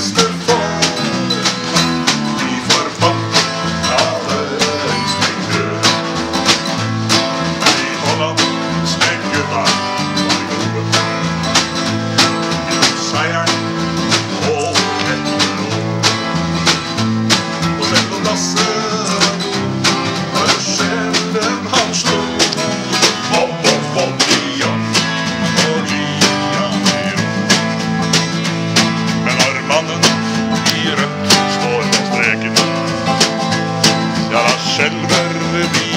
Mr. The vi.